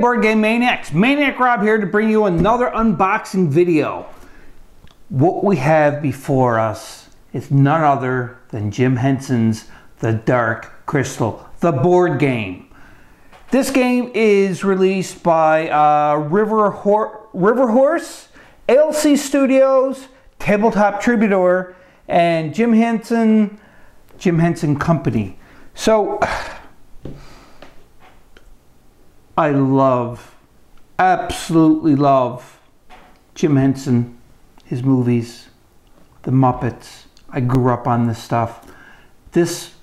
Board Game Maniacs, Maniac Rob here to bring you another unboxing video. What we have before us is none other than Jim Henson's The Dark Crystal, the board game. This game is released by uh, River, River Horse, ALC Studios, Tabletop Troubadour, and Jim Henson, Jim Henson Company. So, I love, absolutely love Jim Henson, his movies, The Muppets. I grew up on this stuff. This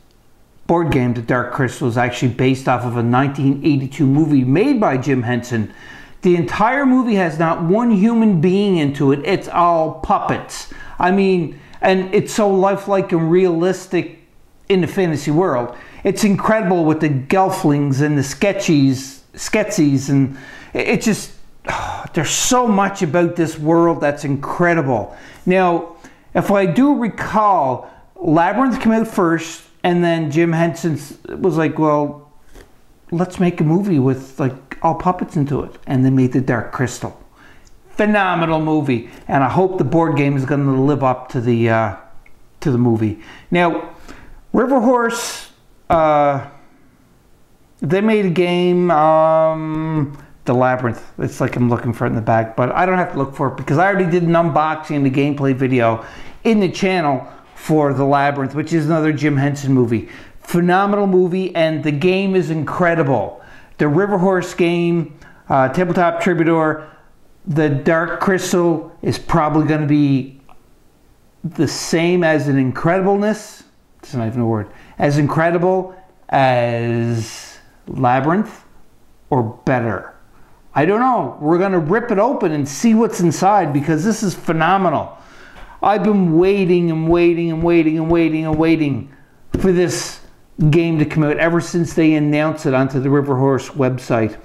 board game, The Dark Crystal, is actually based off of a 1982 movie made by Jim Henson. The entire movie has not one human being into it, it's all puppets. I mean, and it's so lifelike and realistic in the fantasy world. It's incredible with the gelflings and the sketchies Sketches, and it just oh, there's so much about this world that's incredible. Now, if I do recall, Labyrinth came out first, and then Jim Henson was like, "Well, let's make a movie with like all puppets into it," and they made The Dark Crystal. Phenomenal movie, and I hope the board game is going to live up to the uh, to the movie. Now, River Horse. Uh, they made a game, um, The Labyrinth. It's like I'm looking for it in the back, but I don't have to look for it because I already did an unboxing and a gameplay video in the channel for The Labyrinth, which is another Jim Henson movie. Phenomenal movie, and the game is incredible. The River Horse game, uh, Tabletop Troubadour, the Dark Crystal is probably going to be the same as an incredibleness. It's not even a word. As incredible as Labyrinth or better? I don't know. We're going to rip it open and see what's inside because this is phenomenal. I've been waiting and waiting and waiting and waiting and waiting for this game to come out ever since they announced it onto the River Horse website.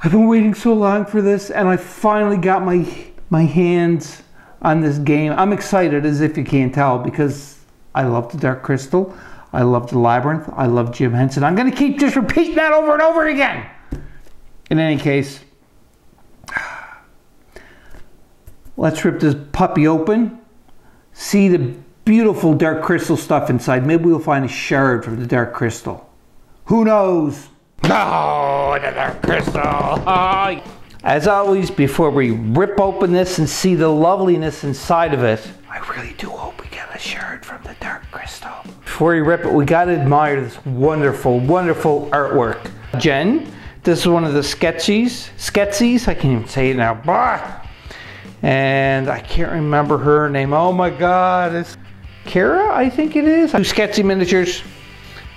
I've been waiting so long for this and I finally got my my hands on this game. I'm excited as if you can't tell because I love the Dark Crystal. I love The Labyrinth. I love Jim Henson. I'm going to keep just repeating that over and over again. In any case, let's rip this puppy open. See the beautiful dark crystal stuff inside. Maybe we'll find a shard from the dark crystal. Who knows? No, the dark crystal. As always, before we rip open this and see the loveliness inside of it, I really do hope a shard from the dark crystal. Before we rip it, we gotta admire this wonderful, wonderful artwork. Jen, this is one of the sketchies, sketchies, I can't even say it now. Bah! And I can't remember her name. Oh my God, it's Kara, I think it is. Two sketchy miniatures,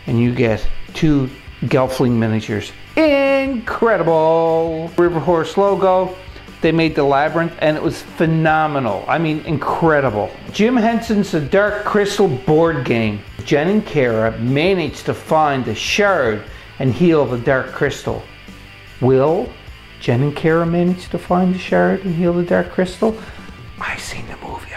and you get two Gelfling miniatures. Incredible! River Horse logo. They made the Labyrinth and it was phenomenal. I mean, incredible. Jim Henson's The Dark Crystal board game. Jen and Kara managed to find the shard and heal the Dark Crystal. Will Jen and Kara manage to find the shard and heal the Dark Crystal? I've seen the movie,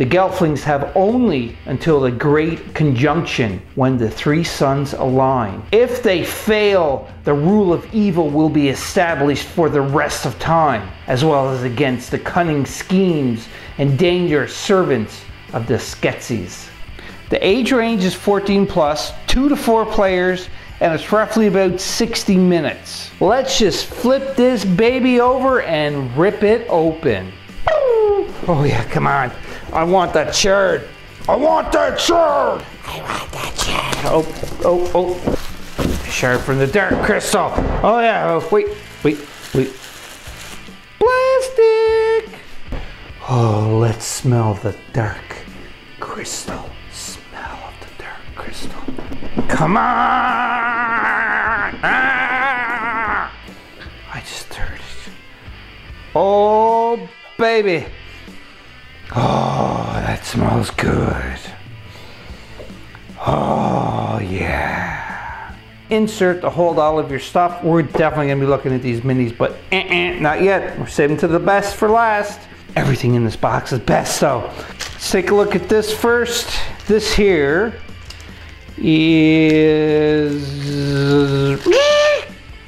The Gelflings have only until the Great Conjunction when the three suns align. If they fail, the rule of evil will be established for the rest of time, as well as against the cunning schemes and dangerous servants of the Skeksis. The age range is 14 plus, 2 to 4 players, and it's roughly about 60 minutes. Let's just flip this baby over and rip it open. Oh yeah, come on. I want that shirt. I want that shirt. I want that shirt. Oh, oh, oh. Shirt from the Dark Crystal. Oh yeah. Oh, wait, wait, wait. Plastic. Oh, let's smell the Dark Crystal. Smell of the Dark Crystal. Come on. Ah! I just heard it. Oh, baby. Smells good. Oh, yeah. Insert to hold all of your stuff. We're definitely to be looking at these minis, but eh, eh, not yet. We're saving to the best for last. Everything in this box is best, so let's take a look at this first. This here is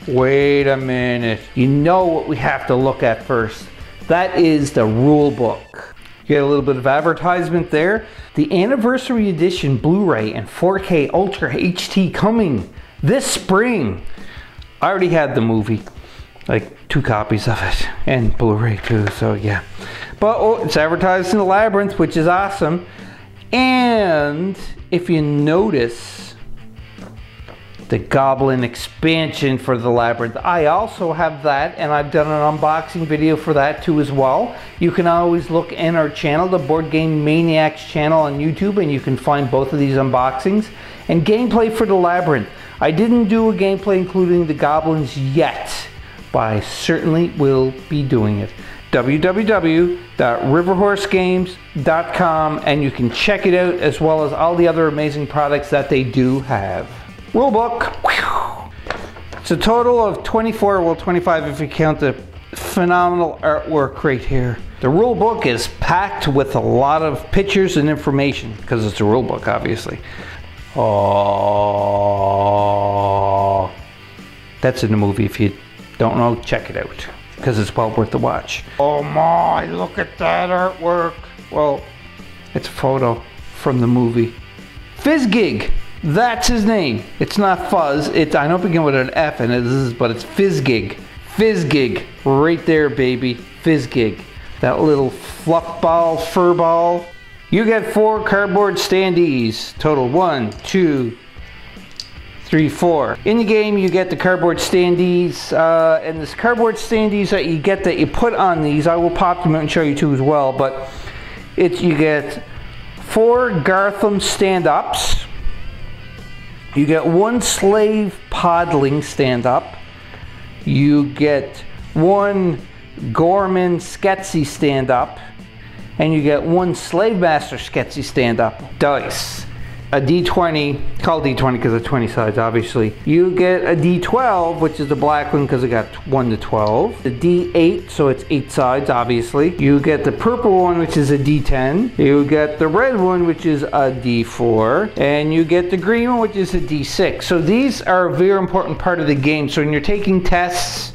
Wait a minute. You know what we have to look at first. That is the rule book. Get a little bit of advertisement there. The anniversary edition Blu-ray and 4K Ultra HD coming this spring. I already had the movie, like two copies of it, and Blu-ray too, so yeah. But oh, it's advertised in the Labyrinth, which is awesome. And if you notice, the Goblin expansion for the Labyrinth. I also have that and I've done an unboxing video for that too as well. You can always look in our channel, the Board Game Maniacs channel on YouTube and you can find both of these unboxings. And gameplay for the Labyrinth. I didn't do a gameplay including the Goblins yet, but I certainly will be doing it www.riverhorsegames.com and you can check it out as well as all the other amazing products that they do have. Rulebook. It's a total of 24, well 25 if you count the phenomenal artwork right here. The rule book is packed with a lot of pictures and information because it's a rule book obviously. Oh, that's in the movie. If you don't know, check it out because it's well worth the watch. Oh my, look at that artwork. Well, it's a photo from the movie. Fizzgig. That's his name. It's not Fuzz. It's I know it begin with an F and it is, but it's Fizzgig. Fizzgig. Right there, baby. Fizzgig. That little fluff ball, fur ball. You get four cardboard standees. Total one, two, three, four. In the game, you get the cardboard standees, uh, and this cardboard standees that you get that you put on these, I will pop them out and show you too as well, but it's, you get four Garthim stand-ups, you get one slave podling stand up. You get one Gourmand Sketsy stand up. And you get one Slave Master Sketsy stand up. Dice a D20, called D20 because of 20 sides, obviously. You get a D12, which is the black one because it got 1 to 12. The D8, so it's 8 sides, obviously. You get the purple one, which is a D10. You get the red one, which is a D4. And you get the green one, which is a D6. So these are a very important part of the game. So when you're taking tests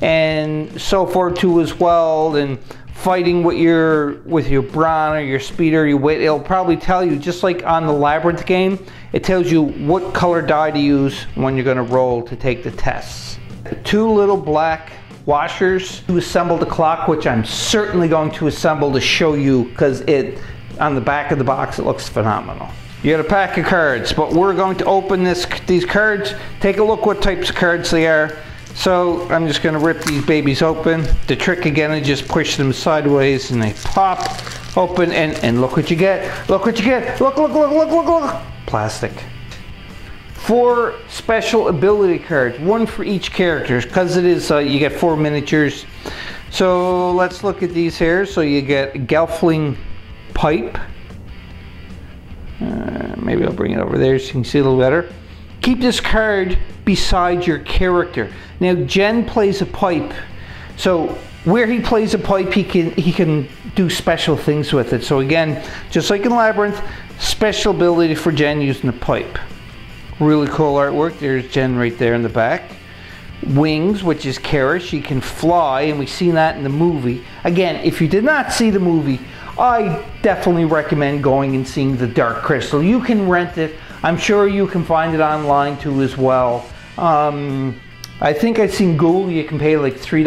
and so forth too as well, and fighting with your with your brawn or your speed or your wit, it'll probably tell you just like on the labyrinth game, it tells you what color die to use when you're going to roll to take the tests. Two little black washers to assemble the clock, which I'm certainly going to assemble to show you because it on the back of the box it looks phenomenal. You got a pack of cards, but we're going to open this these cards. Take a look what types of cards they are. So I'm just going to rip these babies open. The trick again is just push them sideways and they pop open and, and look what you get. Look what you get. Look, look, look, look, look, look. Plastic. Four special ability cards, one for each character because it is, uh, you get four miniatures. So let's look at these here. So you get Gelfling Pipe. Uh, maybe I'll bring it over there so you can see a little better. Keep this card beside your character. Now Jen plays a pipe, so where he plays a pipe, he can he can do special things with it. So again, just like in Labyrinth, special ability for Jen using the pipe. Really cool artwork. There's Jen right there in the back. Wings, which is Kara, she can fly, and we've seen that in the movie. Again, if you did not see the movie, I definitely recommend going and seeing The Dark Crystal. You can rent it. I'm sure you can find it online too as well. Um, I think I've seen Google, you can pay like $3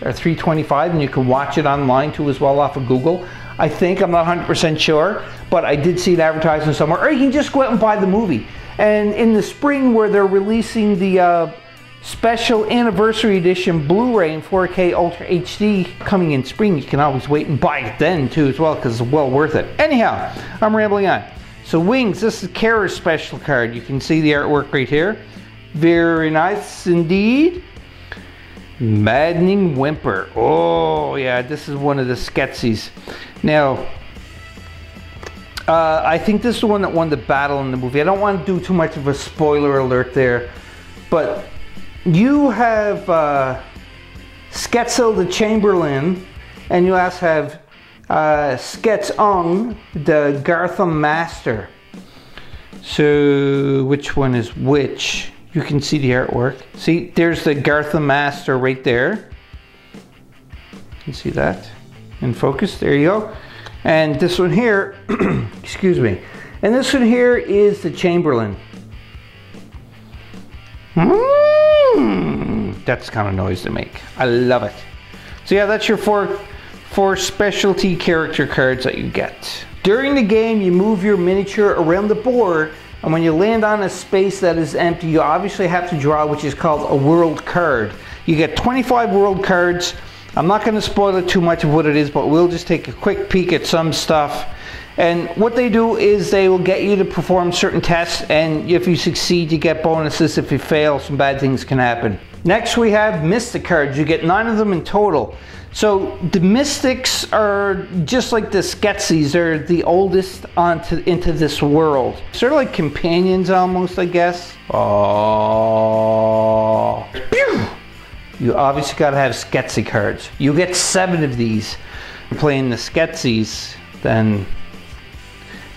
or $3.25 and you can watch it online too as well off of Google. I think, I'm not 100% sure, but I did see it advertising somewhere. Or you can just go out and buy the movie. And in the spring where they're releasing the uh, special anniversary edition Blu-ray in 4K Ultra HD coming in spring, you can always wait and buy it then too as well because it's well worth it. Anyhow, I'm rambling on. So Wings, this is Kara's special card. You can see the artwork right here. Very nice indeed. Maddening Whimper. Oh, yeah, this is one of the Sketzies. Now, uh, I think this is the one that won the battle in the movie. I don't want to do too much of a spoiler alert there, but you have uh, Sketzel the Chamberlain, and you also have uh, on the Garthim Master. So, which one is which? You can see the artwork. See, there's the Garthim Master right there. You can see that in focus. There you go. And this one here, excuse me. And this one here is the Chamberlain. Mm, that's kind of noise to make. I love it. So yeah, that's your four, four specialty character cards that you get. During the game, you move your miniature around the board and when you land on a space that is empty, you obviously have to draw which is called a world card. You get 25 world cards. I'm not going to spoil it too much of what it is, but we'll just take a quick peek at some stuff. And what they do is they will get you to perform certain tests, and if you succeed, you get bonuses. If you fail, some bad things can happen. Next, we have Mystic cards. You get nine of them in total. So the Mystics are just like the Skeksis. They're the oldest onto into this world. Sort of like companions almost, I guess. Oh. You obviously got to have Skeksis cards. You get seven of these. You're playing the Skeksis, then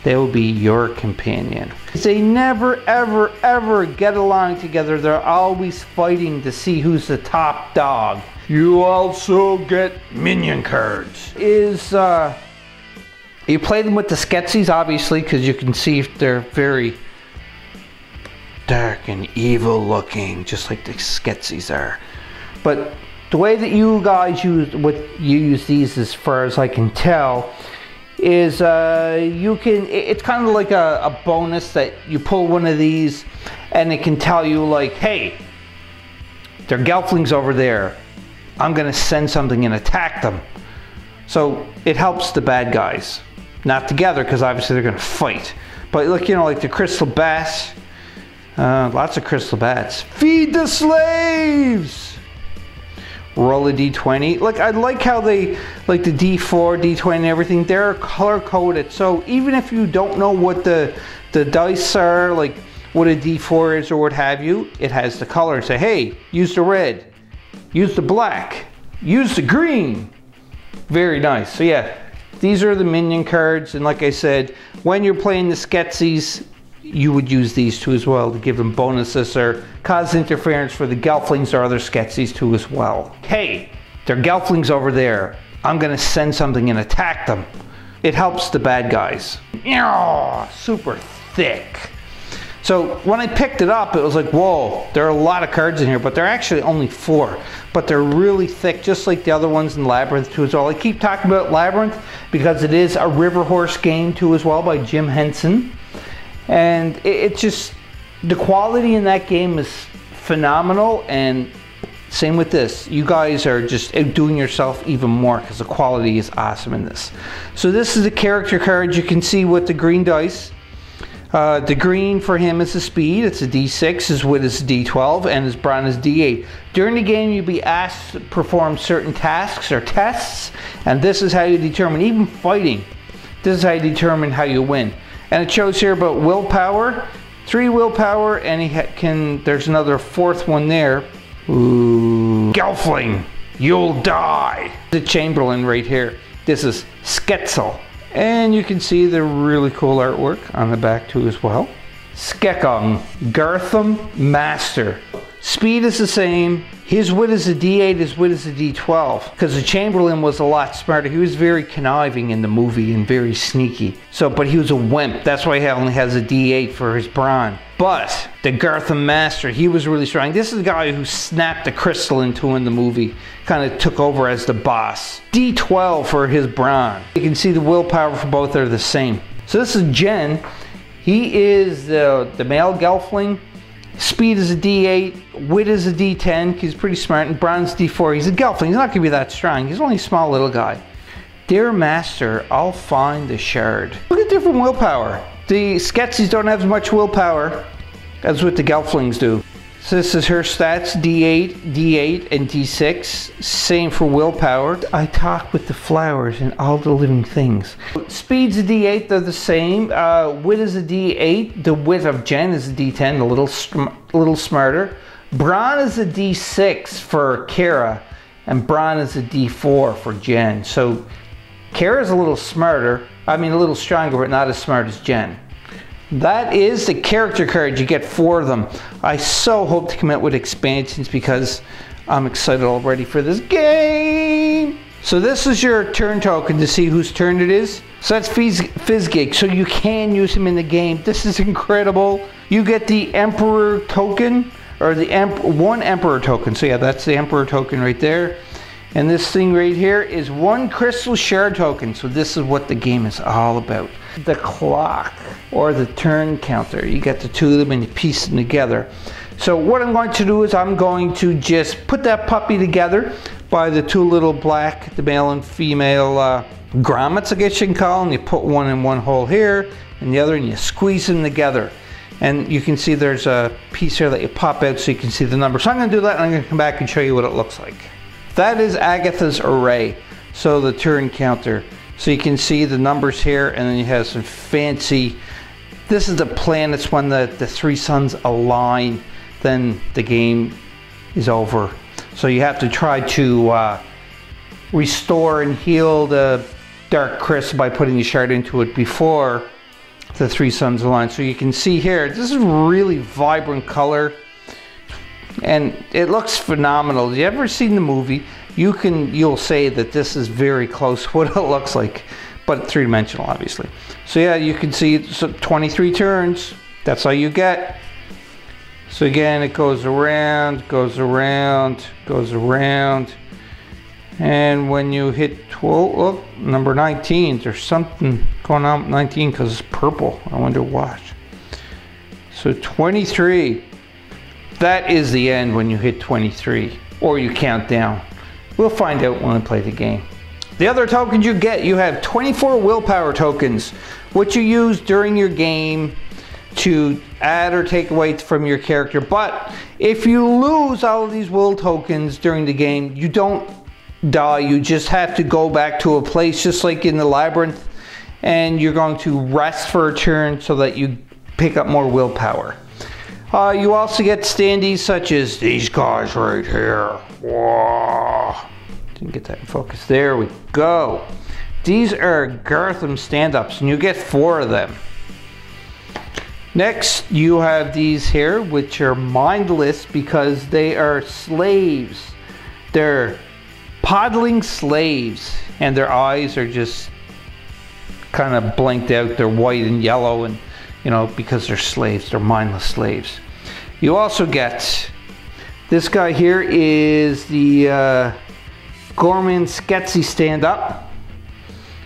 they will be your companion. They never, ever, ever get along together. They're always fighting to see who's the top dog. You also get minion cards. Is uh, you play them with the Skeksis, obviously, because you can see if they're very dark and evil looking, just like the Skeksis are. But the way that you guys use what you use these, as far as I can tell, is uh, you can. It's kind of like a, a bonus that you pull one of these, and it can tell you like, hey, there are Gelflings over there I'm going to send something and attack them. So it helps the bad guys. Not together, because obviously they're going to fight. But look, you know, like the crystal bats. Uh, lots of crystal bats. Feed the slaves! Roll a d20. Like, I like how they, like the d4, d20 and everything, they're color coded. So even if you don't know what the, the dice are, like what a d4 is or what have you, it has the color. Say, hey, use the red use the black, use the green. Very nice. So yeah, these are the minion cards. And like I said, when you're playing the Skeksis, you would use these two as well to give them bonuses or cause interference for the Gelflings or other Skeksis too as well. Hey, there are Gelflings over there. I'm gonna send something and attack them. It helps the bad guys. Yeah, Super thick. So when I picked it up, it was like, whoa, there are a lot of cards in here, but they're actually only four. But they're really thick, just like the other ones in Labyrinth too as well. I keep talking about Labyrinth because it is a River Horse game too as well by Jim Henson. And it, it just, the quality in that game is phenomenal and same with this. You guys are just doing yourself even more because the quality is awesome in this. So this is the character card you can see with the green dice. Uh, the green for him is the speed, it's a D6, his wit is a D12, and his brown is D8. During the game, you'll be asked to perform certain tasks or tests, and this is how you determine, even fighting, this is how you determine how you win. And it shows here about willpower, three willpower, and he can, there's another fourth one there. Ooh, Gelfling, you'll die. The Chamberlain right here. This is Sketzel. And you can see the really cool artwork on the back too as well. Skekung, Garthim Master. Speed is the same. His wit is a D8, his wit is a D12. Because the Chamberlain was a lot smarter. He was very conniving in the movie and very sneaky. So, but he was a wimp. That's why he only has a D8 for his brawn. But the Garthim Master, he was really strong. This is the guy who snapped the crystal into in the movie, kind of took over as the boss. D12 for his brawn. You can see the willpower for both are the same. So this is Jen. He is the, the male Gelfling. Speed is a D8, wit is a D10, he's pretty smart, and bronze D4. He's a Gelfling, he's not going to be that strong. He's only a small little guy. Dear Master, I'll find the shard. Look at different willpower. The Skeksis don't have as much willpower as what the Gelflings do. So this is her stats, D8, D8, and D6. Same for willpower. I talk with the flowers and all the living things. Speed's a D8, they're the same. Uh, wit is a D8. The wit of Jen is a D10, a little, a little smarter. Brawn is a D6 for Kara, and Brawn is a D4 for Jen. So Kara's a little smarter, I mean a little stronger, but not as smart as Jen. that is the character card. You get for them. I so hope to come out with expansions because I'm excited already for this game. So this is your turn token to see whose turn it is. So that's Fizz Fizzgig, so you can use him in the game. This is incredible. You get the Emperor token, or the emp one Emperor token. So yeah, that's the Emperor token right there. And this thing right here is one crystal shard token. So this is what the game is all about. The clock, or the turn counter. You get the two of them and you piece them together. So what I'm going to do is I'm going to just put that puppy together by the two little black, the male and female uh, grommets, I guess you can call them. You put one in one hole here and the other and you squeeze them together. And you can see there's a piece here that you pop out so you can see the number. So I'm gonna do that and I'm gonna come back and show you what it looks like. That is Aughra's orrery. So the turn counter. So you can see the numbers here and then you have some fancy, this is the planets when the, the three suns align, then the game is over. So you have to try to uh, restore and heal the dark crystal by putting the shard into it before the three suns align. So you can see here, this is really vibrant color and it looks phenomenal. You ever seen the movie? You can, you'll say that this is very close what it looks like, but three dimensional obviously. So yeah, you can see so 23 turns. That's all you get. So again, it goes around, goes around, goes around. And when you hit 12, look, number 19, there's something going on with 19 because it's purple. I wonder why. So 23, that is the end when you hit 23, or you count down. We'll find out when we play the game. The other tokens you get, you have 24 willpower tokens, which you use during your game to add or take away from your character. But if you lose all of these will tokens during the game, you don't die. You just have to go back to a place just like in the labyrinth and you're going to rest for a turn so that you pick up more willpower. Uh, you also get standees such as these guys right here. Whoa. Didn't get that in focus. There we go. These are Garthim stand-ups and you get four of them. Next, you have these here, which are mindless because they are slaves. They're podling slaves, and their eyes are just kind of blanked out. They're white and yellow, and you know, because they're slaves, they're mindless slaves. You also get this guy here is the uh, Gourmand Sketsy stand up,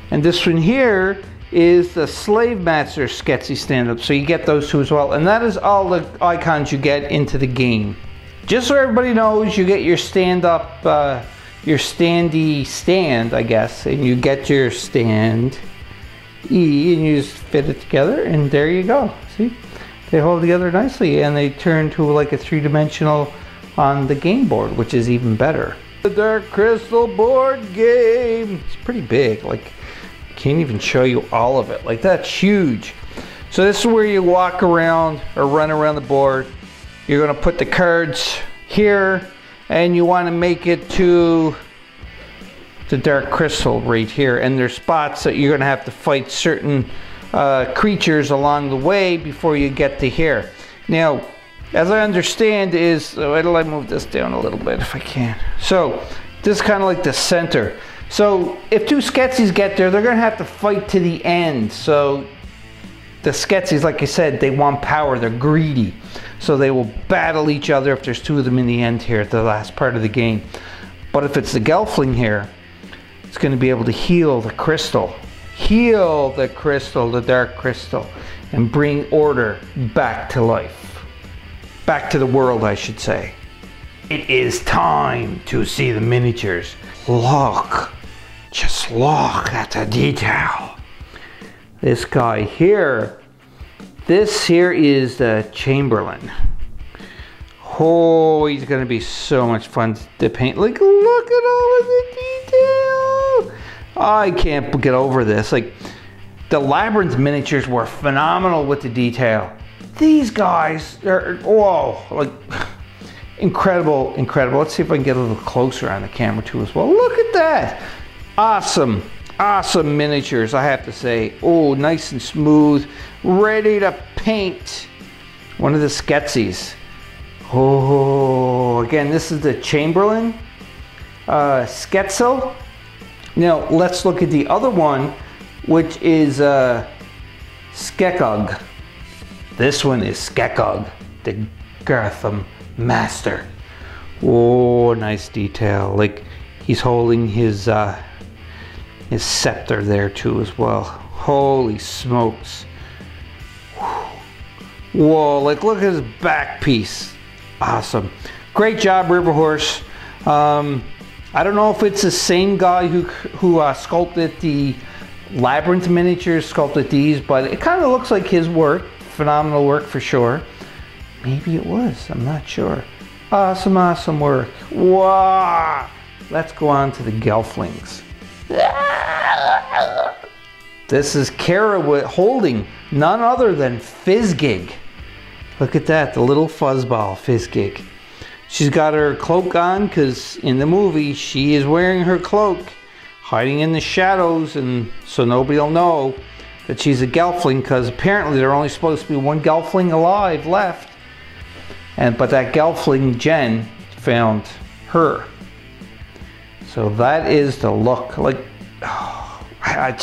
and this one here is the Slave Master Sketsy stand-up. So you get those two as well. And that is all the icons you get into the game. Just so everybody knows, you get your stand-up, uh, your standy stand, I guess. And you get your stand E and you just fit it together and there you go. See? They hold together nicely and they turn to like a three-dimensional on the game board, which is even better. The Dark Crystal board game. It's pretty big. Like can't even show you all of it. Like that's huge. So this is where you walk around or run around the board. You're gonna put the cards here and you wanna make it to the dark crystal right here. And there's spots that you're gonna have to fight certain uh, creatures along the way before you get to here. Now, as I understand is, uh, wait till I move this down a little bit if I can. So, this is kind of like the center. So if two Sketzies get there, they're going to have to fight to the end. So the Sketzies, like I said, they want power. They're greedy. So they will battle each other if there's two of them in the end here at the last part of the game. But if it's the Gelfling here, it's going to be able to heal the crystal. Heal the crystal, the dark crystal, and bring order back to life. Back to the world, I should say. It is time to see the miniatures. Look. Just look at the detail. This guy here, this here is the Chamberlain. Oh, he's gonna be so much fun to paint. Like, look at all of the detail. I can't get over this. Like, the Labyrinth miniatures were phenomenal with the detail. These guys are, whoa, like, incredible, incredible. Let's see if I can get a little closer on the camera too as well. Look at that. Awesome, awesome miniatures, I have to say. Oh, nice and smooth, ready to paint one of the Skeksis. Oh, again, this is the Chamberlain uh, Sketzel. Now, let's look at the other one, which is uh, Skekog. This one is Skekog, the Garthim Master. Oh, nice detail. Like he's holding his uh, his scepter there too as well. Holy smokes. Whoa, like look at his back piece. Awesome. Great job, River Horse. Um, I don't know if it's the same guy who, who uh, sculpted the Labyrinth miniatures, sculpted these, but it kind of looks like his work. Phenomenal work for sure. Maybe it was, I'm not sure. Awesome, awesome work. Wow! Let's go on to the Gelflings. This is Kara holding none other than Fizzgig. Look at that, the little fuzzball, Fizzgig. She's got her cloak on because in the movie she is wearing her cloak, hiding in the shadows, and so nobody will know that she's a Gelfling because apparently there are only supposed to be one Gelfling alive left. And but that Gelfling Jen found her. So that is the look. Like, oh, I, I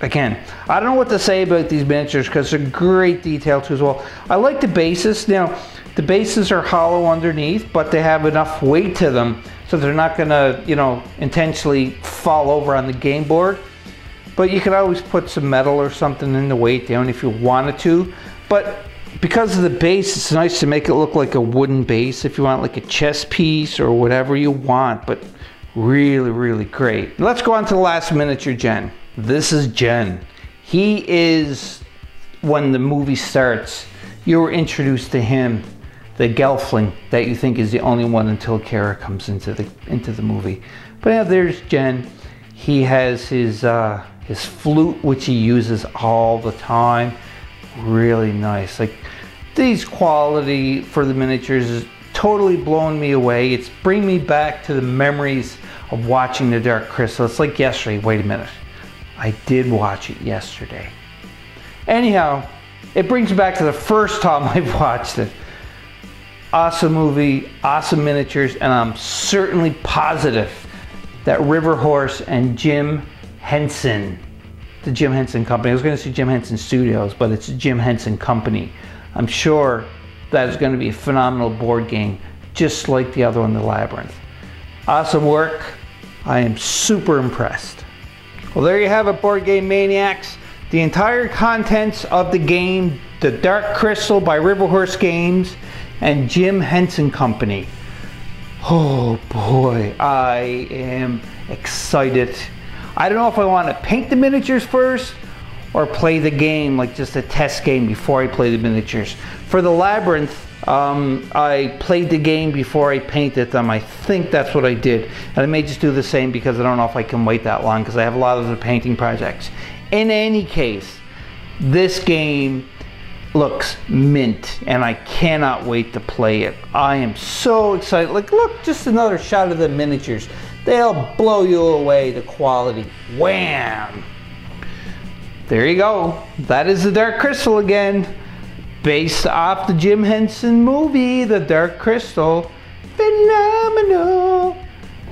again, I don't know what to say about these miniatures because they're great detail too as well. I like the basis Now, the bases are hollow underneath, but they have enough weight to them so they're not gonna, you know, intentionally fall over on the game board. But you can always put some metal or something in the weight down if you wanted to. But because of the base, it's nice to make it look like a wooden base if you want like a chess piece or whatever you want. But really, really great. Let's go on to the last miniature Jen. This is Jen. He is, when the movie starts, you're introduced to him, the Gelfling that you think is the only one until Kara comes into the into the movie. But yeah, there's Jen. He has his uh, his flute, which he uses all the time. Really nice. Like these quality for the miniatures is totally blowing me away. It's bringing me back to the memories of watching the Dark Crystal. It's like yesterday. Wait a minute. I did watch it yesterday. Anyhow, it brings me back to the first time I've watched it. Awesome movie, awesome miniatures, and I'm certainly positive that River Horse and Jim Henson, the Jim Henson Company, I was going to say Jim Henson Studios, but it's Jim Henson Company. I'm sure that is going to be a phenomenal board game, just like the other one, The Labyrinth. Awesome work. I am super impressed. Well, there you have it, Board Game Maniacs. The entire contents of the game, The Dark Crystal by River Horse Games and Jim Henson Company. Oh boy, I am excited. I don't know if I want to paint the miniatures first or play the game like just a test game before I play the miniatures. For the Labyrinth, um, I played the game before I painted them. I think that's what I did. And I may just do the same because I don't know if I can wait that long because I have a lot of the painting projects. In any case, this game looks mint and I cannot wait to play it. I am so excited. Like, look, just another shot of the miniatures. They'll blow you away, the quality. Wham! There you go. That is the Dark Crystal again based off the Jim Henson movie, The Dark Crystal. Phenomenal.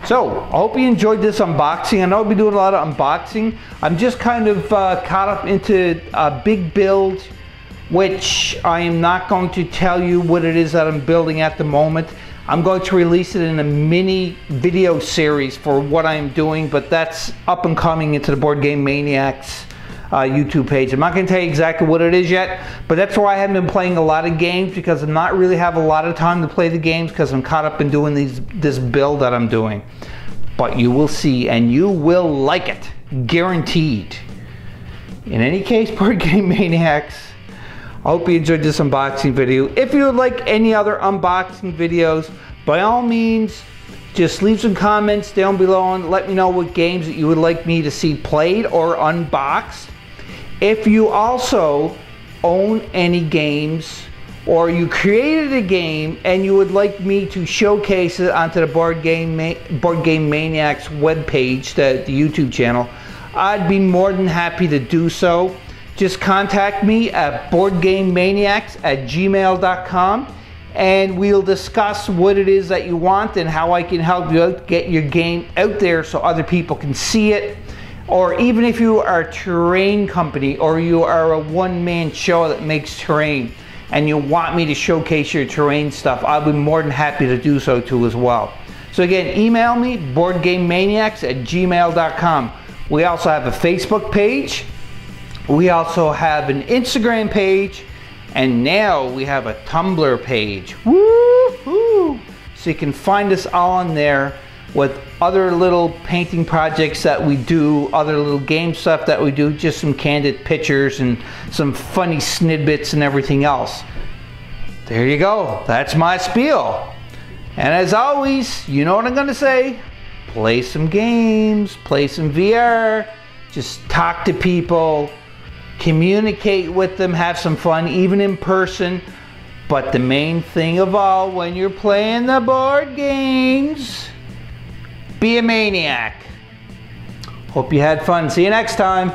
So, I hope you enjoyed this unboxing. I know I'll be doing a lot of unboxing. I'm just kind of uh, caught up into a big build, which I am not going to tell you what it is that I'm building at the moment. I'm going to release it in a mini video series for what I'm doing, but that's up and coming into the Board Game Maniacs uh, YouTube page. I'm not going to tell you exactly what it is yet, but that's why I haven't been playing a lot of games because I'm not really have a lot of time to play the games because I'm caught up in doing these this build that I'm doing. But you will see and you will like it, guaranteed. In any case, Board Game Maniacs, I hope you enjoyed this unboxing video. If you would like any other unboxing videos, by all means, just leave some comments down below and let me know what games that you would like me to see played or unboxed. If you also own any games or you created a game and you would like me to showcase it onto the Board Game, Ma Board Game Maniacs webpage, the, the YouTube channel, I'd be more than happy to do so. Just contact me at boardgamemaniacs at gmail.com and we'll discuss what it is that you want and how I can help you out, get your game out there so other people can see it. Or even if you are a terrain company or you are a one-man show that makes terrain and you want me to showcase your terrain stuff, I'll be more than happy to do so too as well. So again, email me, boardgamemaniacs at gmail.com. We also have a Facebook page. We also have an Instagram page and now we have a Tumblr page. Woo-hoo! So you can find us all on there with other little painting projects that we do, other little game stuff that we do, just some candid pictures and some funny snidbits and everything else. There you go. That's my spiel. And as always, you know what I'm going to say? Play some games, play some VR, just talk to people, communicate with them, have some fun, even in person. But the main thing of all, when you're playing the board games, be a maniac. Hope you had fun. See you next time.